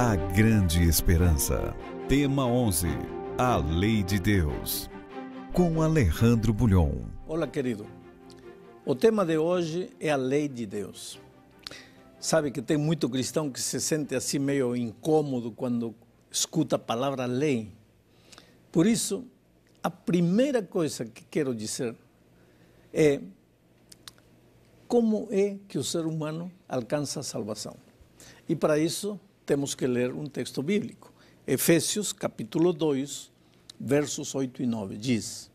A Grande Esperança. Tema 11. A Lei de Deus. Com Alejandro Bulhon. Olá, querido. O tema de hoje é a lei de Deus. Sabe que tem muito cristão que se sente assim meio incômodo quando escuta a palavra lei. Por isso, a primeira coisa que quero dizer é como é que o ser humano alcança a salvação. E para isso temos que ler um texto bíblico. Efésios capítulo 2, versos 8 e 9 diz: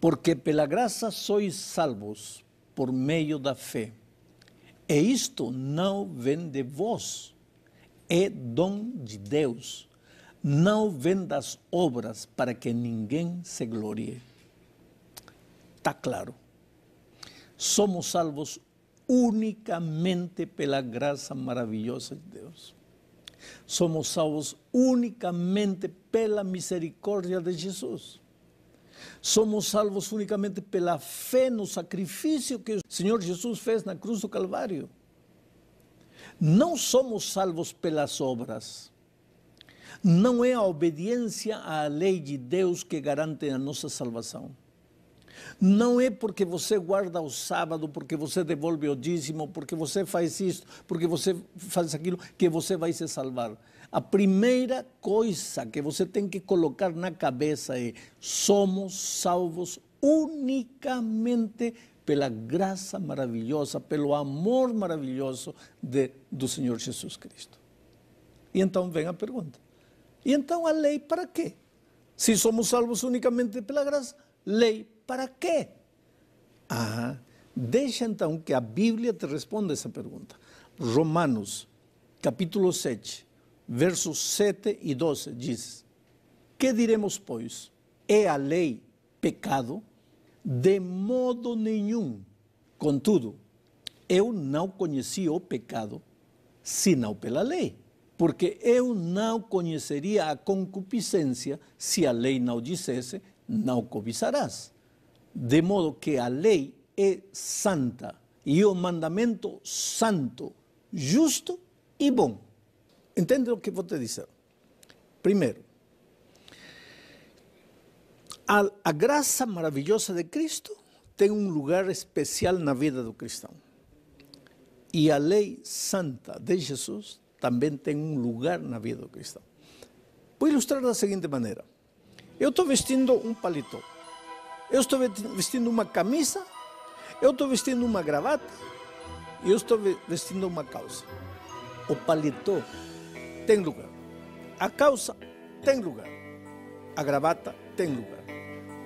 Porque pela graça sois salvos por meio da fé. E isto não vem de vós, é dom de Deus. Não vem das obras para que ninguém se glorie. Está claro. Somos salvos unicamente pela graça maravilhosa de Deus. Somos salvos unicamente pela misericórdia de Jesus. Somos salvos unicamente pela fé no sacrifício que o Senhor Jesus fez na cruz do Calvário. Não somos salvos pelas obras. Não é a obediência à lei de Deus que garante a nossa salvação. Não é porque você guarda o sábado, porque você devolve o dízimo, porque você faz isso, porque você faz aquilo, que você vai se salvar. A primeira coisa que você tem que colocar na cabeça é: somos salvos unicamente pela graça maravilhosa, pelo amor maravilhoso de, do Senhor Jesus Cristo. E então vem a pergunta: e então a lei para quê? Se somos salvos unicamente pela graça, lei para quê? Ah, deixa então que a Bíblia te responda essa pergunta. Romanos, capítulo 7, versos 7 e 12 diz: Que diremos, pois? É a lei pecado? De modo nenhum. Contudo, eu não conheci o pecado, senão pela lei. Porque eu não conheceria a concupiscência se a lei não dissesse: não cobiçarás. De modo que a lei é santa e o mandamento santo, justo e bom. Entende o que vou te dizer? Primeiro, a, a graça maravilhosa de Cristo tem um lugar especial na vida do cristão. E a lei santa de Jesus também tem um lugar na vida do cristão. Vou ilustrar da seguinte maneira: eu estou vestindo um paletó, eu estou vestindo uma camisa, eu estou vestindo uma gravata e eu estou vestindo uma calça. O paletó tem lugar, a calça tem lugar, a gravata tem lugar.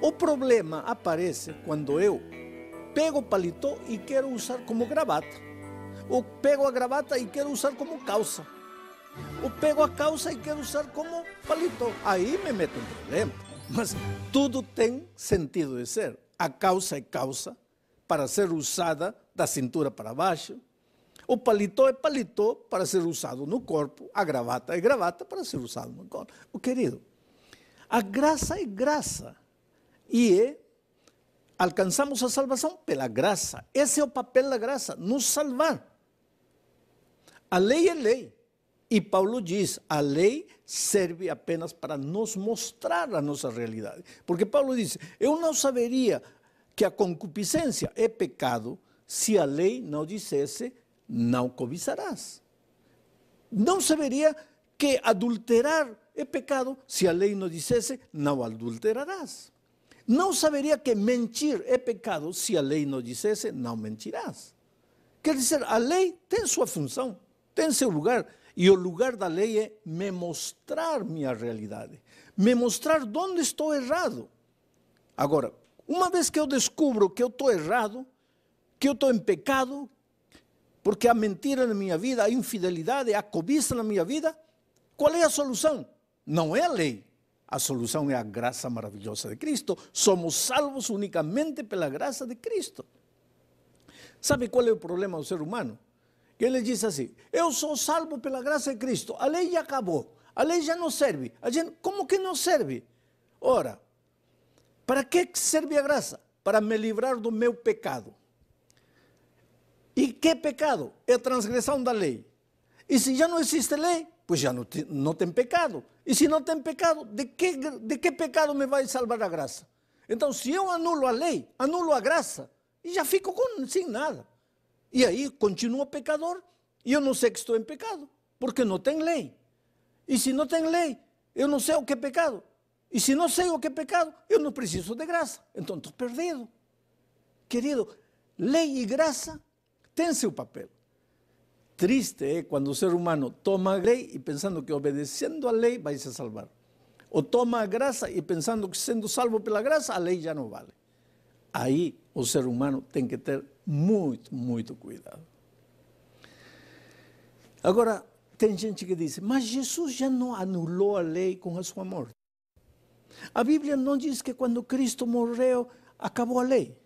O problema aparece quando eu pego o paletó e quero usar como gravata, ou pego a gravata e quero usar como calça, ou pego a calça e quero usar como paletó. Aí me meto em problema. Mas tudo tem sentido de ser. A calça é calça para ser usada da cintura para baixo. O paletó é paletó para ser usado no corpo. A gravata é gravata para ser usado no corpo. O querido, a graça é graça. E é, alcançamos a salvação pela graça. Esse é o papel da graça, nos salvar. A lei é lei. E Paulo diz: a lei serve apenas para nos mostrar a nossa realidade. Porque Paulo diz: eu não saberia que a concupiscência é pecado se a lei não dissesse: não cobiçarás. Não saberia que adulterar é pecado se a lei não dissesse: não adulterarás. Não saberia que mentir é pecado se a lei não dissesse: não mentirás. Quer dizer, a lei tem sua função, tem seu lugar. E o lugar da lei é me mostrar minha realidade, me mostrar onde estou errado. Agora, uma vez que eu descubro que eu estou errado, que eu estou em pecado, porque há mentira na minha vida, há infidelidade, há cobiça na minha vida, qual é a solução? Não é a lei. A solução é a graça maravilhosa de Cristo. Somos salvos unicamente pela graça de Cristo. Sabe qual é o problema do ser humano? Que ele diz assim: Eu sou salvo pela graça de Cristo, a lei já acabou, a lei já não serve. A gente, como que não serve? Ora, para que serve a graça? Para me livrar do meu pecado. E que pecado? É a transgressão da lei. E se já não existe lei, pois já não, te, não tem pecado. E se não tem pecado, de que, de que pecado me vai salvar a graça? Então, se eu anulo a lei, anulo a graça, e já fico com, sem nada. E aí continuo pecador, e eu não sei que estou em pecado, porque não tem lei. E se não tem lei, eu não sei o que pecado. E se não sei o que pecado, eu não preciso de graça. Então estou perdido. Querido, lei e graça têm seu papel. Triste é quando o ser humano toma a lei e pensando que obedecendo a lei vai se salvar. Ou toma a graça e pensando que sendo salvo pela graça, a lei já não vale. Aí o ser humano tem que ter muito, muito cuidado. Agora, tem gente que diz, mas Jesus já não anulou a lei com a sua morte. A Bíblia não diz que quando Cristo morreu, acabou a lei.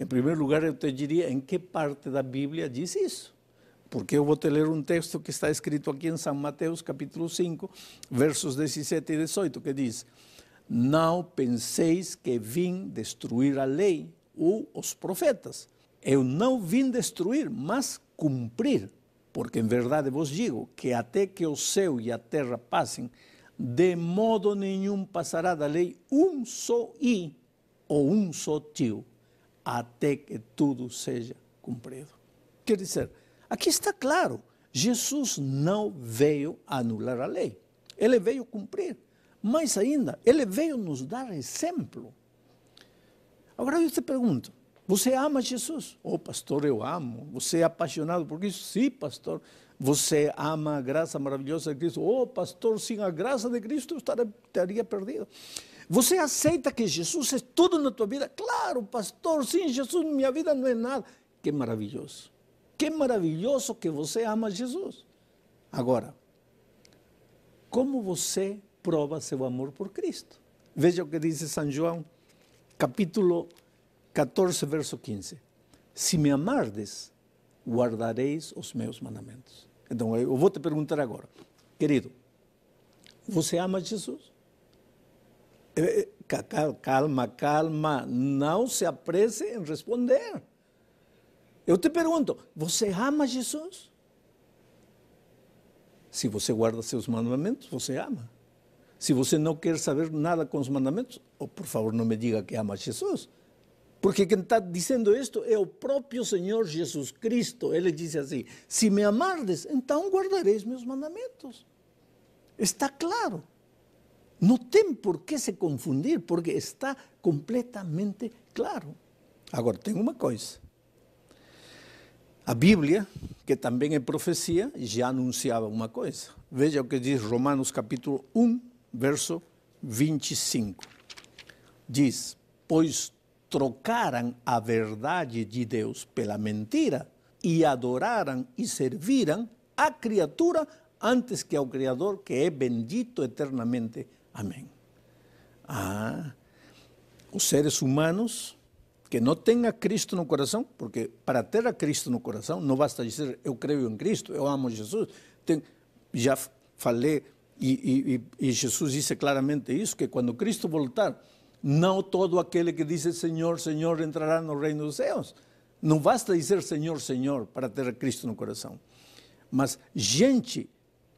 Em primeiro lugar, eu te diria em que parte da Bíblia diz isso. Porque eu vou te ler um texto que está escrito aqui em São Mateus, capítulo 5, versos 17 e 18, que diz: Não penseis que vim destruir a lei ou os profetas. Eu não vim destruir, mas cumprir. Porque em verdade vos digo que até que o céu e a terra passem, de modo nenhum passará da lei um só i ou um só tio, até que tudo seja cumprido. Quer dizer, aqui está claro, Jesus não veio anular a lei, ele veio cumprir. Mais ainda, ele veio nos dar exemplo. Agora eu te pergunto, você ama Jesus? Oh, pastor, eu amo. Você é apaixonado por isso? Sim, pastor. Você ama a graça maravilhosa de Cristo? Oh, pastor, sem a graça de Cristo eu estaria, estaria perdido. Você aceita que Jesus é tudo na tua vida? Claro, pastor, sem Jesus minha vida não é nada. Que maravilhoso. Que maravilhoso que você ama Jesus. Agora, como você prova seu amor por Cristo? Veja o que diz São João, capítulo 14, verso 15. Se me amardes, guardareis os meus mandamentos. Então, eu vou te perguntar agora, querido, você ama Jesus? Eh, eh, calma, calma, não se apresse em responder. Eu te pergunto, você ama Jesus? Se você guarda seus mandamentos, você ama. Se você não quer saber nada com os mandamentos, oh, por favor, não me diga que ama Jesus. Porque quem está dizendo isto é o próprio Senhor Jesus Cristo. Ele diz assim: Se me amardes, então guardareis meus mandamentos. Está claro. Não tem por que se confundir, porque está completamente claro. Agora, tem uma coisa. A Bíblia, que também é profecia, já anunciava uma coisa. Veja o que diz Romanos capítulo 1, verso 25. Diz: Pois trocaram a verdade de Deus pela mentira e adoraram e serviram a criatura antes que ao Criador, que é bendito eternamente. Amém. Ah, os seres humanos que não têm a Cristo no coração, porque para ter a Cristo no coração não basta dizer eu creio em Cristo, eu amo Jesus. Tem, já falei e, Jesus disse claramente isso, que quando Cristo voltar, não todo aquele que diz Senhor, Senhor entrará no reino dos céus. Não basta dizer Senhor, Senhor para ter Cristo no coração. Mas gente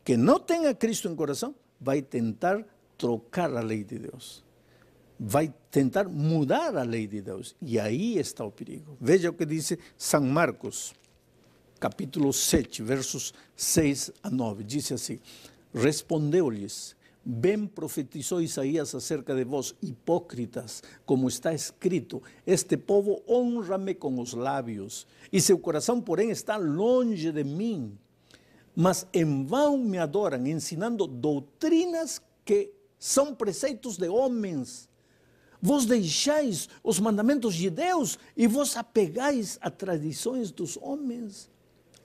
que não tenha Cristo no coração vai tentar trocar a lei de Deus. Vai tentar mudar a lei de Deus. E aí está o perigo. Veja o que diz São Marcos, capítulo 7, versos 6 a 9. Diz assim: Respondeu-lhes Bem profetizou Isaías acerca de vós, hipócritas, como está escrito: Este povo honra-me com os lábios, e seu coração, porém, está longe de mim. Mas em vão me adoram, ensinando doutrinas que são preceitos de homens. Vos deixais os mandamentos de Deus e vos apegais a tradições dos homens.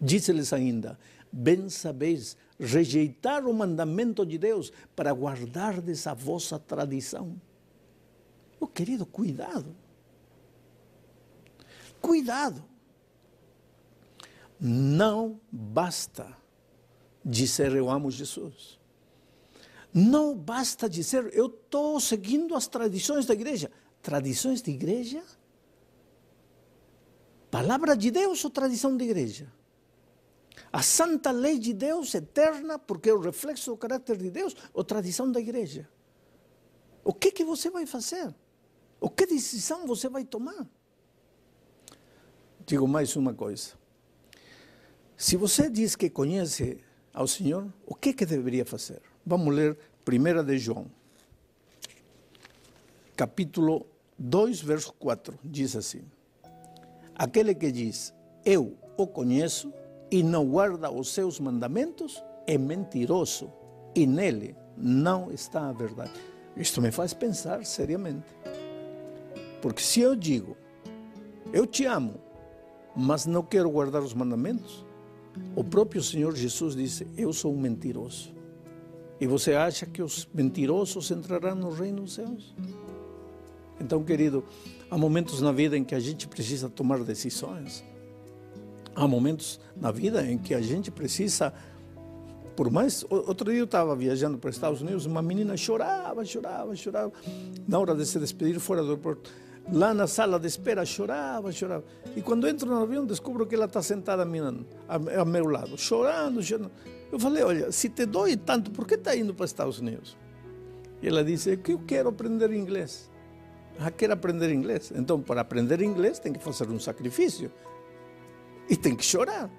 Disse-lhes ainda: Bem sabeis rejeitar o mandamento de Deus para guardardes a vossa tradição. Oh, querido, cuidado. Cuidado. Não basta dizer eu amo Jesus. Não basta dizer eu estou seguindo as tradições da igreja. Tradições de igreja? Palavra de Deus ou tradição de igreja? A santa lei de Deus eterna, porque é o reflexo do caráter de Deus, ou tradição da igreja. O que, que você vai fazer? O que decisão você vai tomar? Digo mais uma coisa. Se você diz que conhece ao Senhor, o que, que deveria fazer? Vamos ler 1 de João, capítulo 2, verso 4. Diz assim: Aquele que diz, Eu o conheço, e não guarda os seus mandamentos, é mentiroso, e nele não está a verdade. Isto me faz pensar seriamente. Porque se eu digo, eu te amo, mas não quero guardar os mandamentos, o próprio Senhor Jesus disse: Eu sou um mentiroso. E você acha que os mentirosos entrarão no reino dos céus? Então, querido, há momentos na vida em que a gente precisa tomar decisões. Há momentos na vida em que a gente precisa, por mais. Outro dia eu estava viajando para os Estados Unidos, uma menina chorava, chorava, chorava, na hora de se despedir fora do aeroporto lá na sala de espera, chorava, chorava. E quando entro no avião, descubro que ela está sentada a, mim, a, a meu lado, chorando, chorando. Eu falei, olha, se te dói tanto, por que está indo para os Estados Unidos? E ela disse, é que eu quero aprender inglês. Ah, quer aprender inglês? Então, para aprender inglês, tem que fazer um sacrifício. E tem que chorar.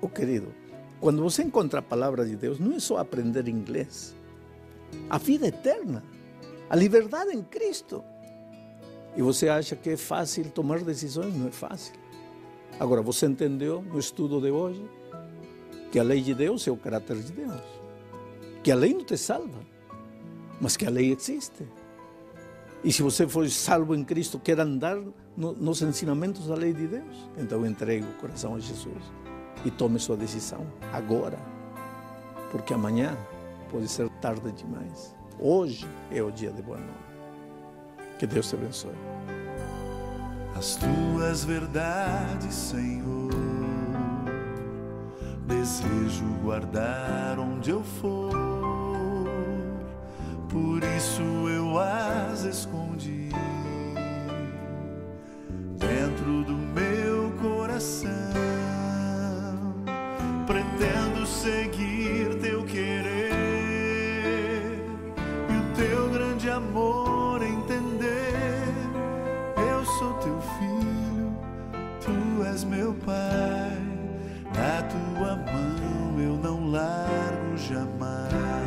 Oh, querido, quando você encontra a palavra de Deus, não é só aprender inglês. A vida eterna, a liberdade em Cristo. E você acha que é fácil tomar decisões? Não é fácil. Agora, você entendeu no estudo de hoje que a lei de Deus é o caráter de Deus. Que a lei não te salva, mas que a lei existe. E se você for salvo em Cristo, quer andar no, nos ensinamentos da lei de Deus, então entregue o coração a Jesus e tome sua decisão agora, porque amanhã pode ser tarde demais. Hoje é o dia de boa noite. Que Deus te abençoe. As tuas verdades, Senhor, desejo guardar onde eu for, por isso eu as escondi dentro do meu coração. Pretendo seguir teu querer e o teu grande amor meu Pai, da tua mão eu não largo jamais.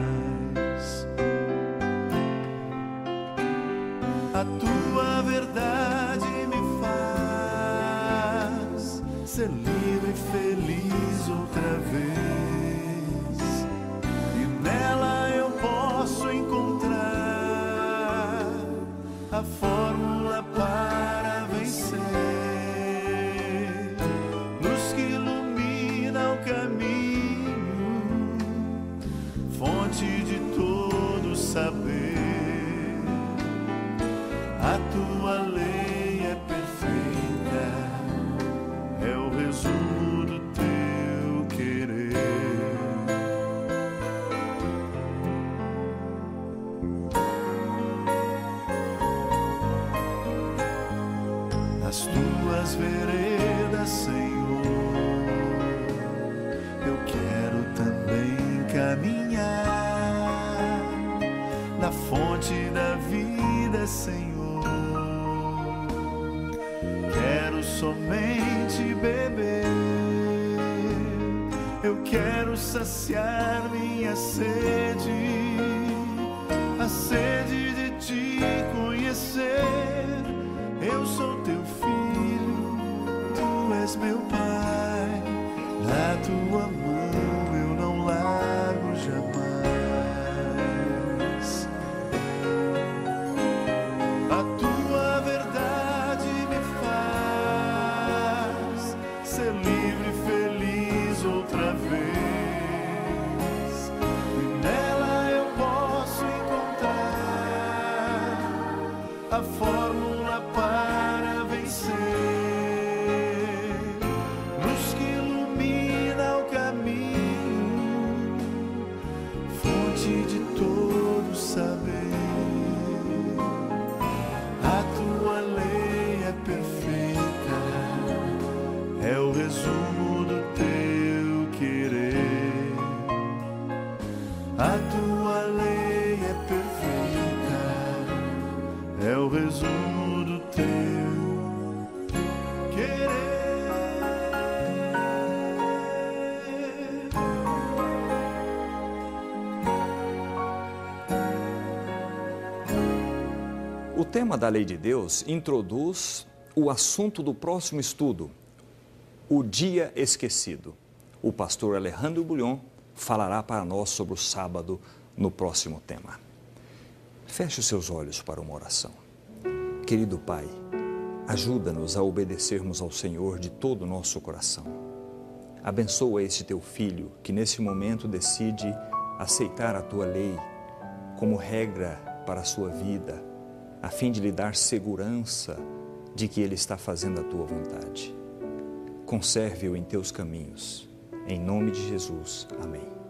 Ser livre e feliz outra vez, eu quero saciar minha sede, a sede de te conhecer. Eu sou teu filho, tu és meu pai, na tua mão tema da lei de Deus introduz o assunto do próximo estudo, o dia esquecido. O pastor Alejandro Bulhon falará para nós sobre o sábado no próximo tema. Feche os seus olhos para uma oração. Querido Pai, ajuda-nos a obedecermos ao Senhor de todo o nosso coração. Abençoa este teu filho que nesse momento decide aceitar a tua lei como regra para a sua vida, a fim de lhe dar segurança de que ele está fazendo a tua vontade. Conserve-o em teus caminhos. Em nome de Jesus. Amém.